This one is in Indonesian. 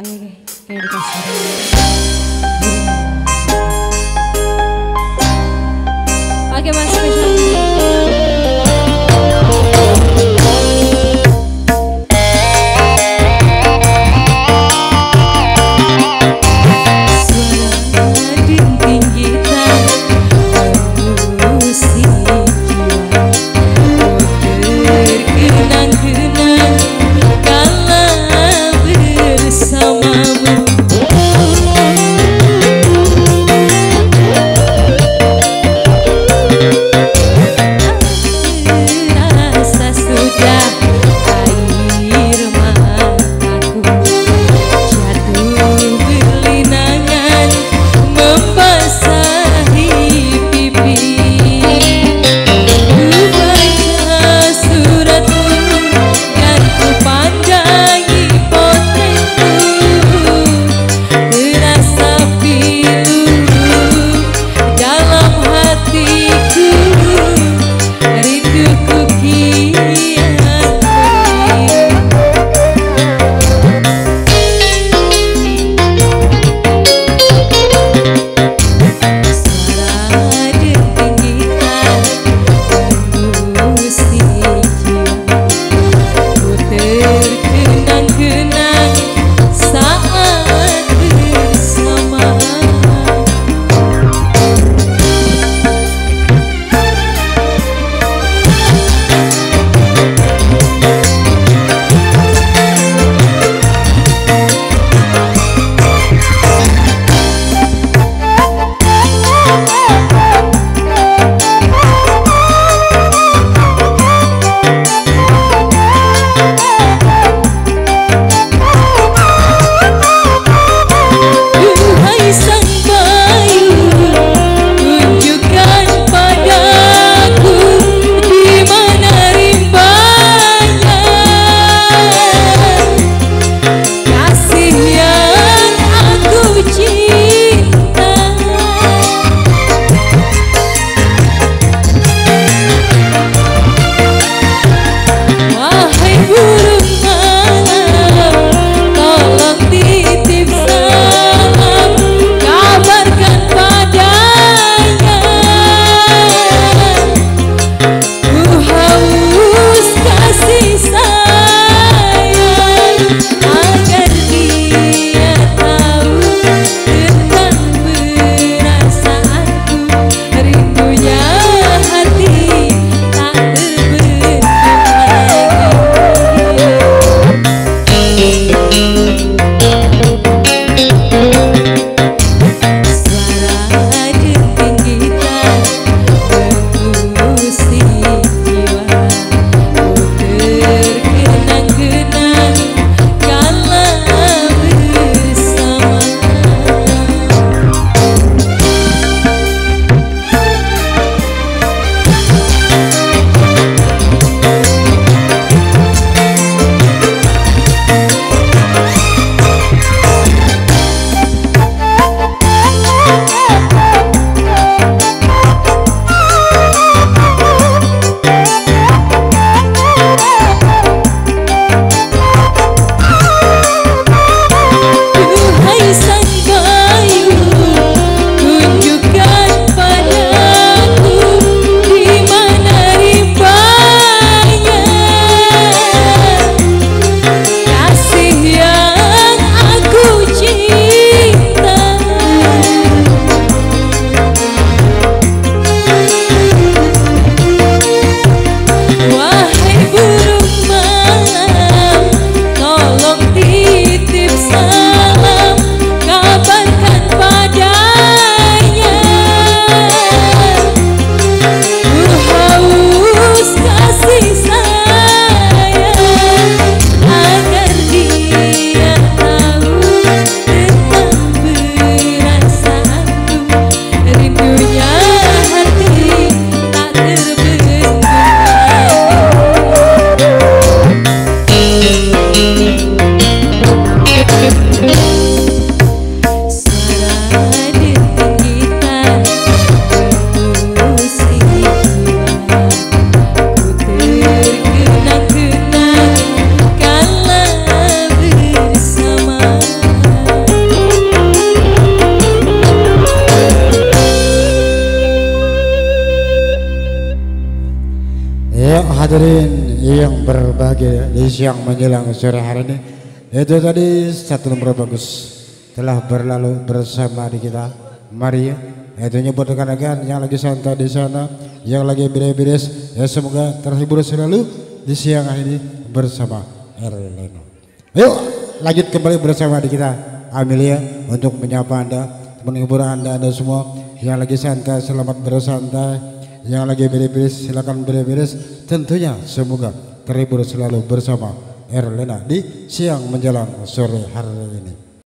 ಅಲ್ಲಿಗೆ ಹೇಳಿದ ಹಾಗೆ ಒಂದು special hadirin yang berbahagia di siang menjelang sore hari ini Itu tadi satu nomor bagus Telah berlalu bersama di kita Mari ya. Itu nyebut rekan-rekan yang lagi santai di sana Yang lagi beres-beres Ya semoga terhibur selalu di siang hari ini bersama Erleno. Ayo lanjut kembali bersama di kita Amelia untuk menyapa anda Menghibur anda, anda semua Yang lagi santai selamat bersantai yang lagi beres-beres silakan beres-beres. Tentunya semoga terhibur selalu bersama Erlena di siang menjelang sore hari ini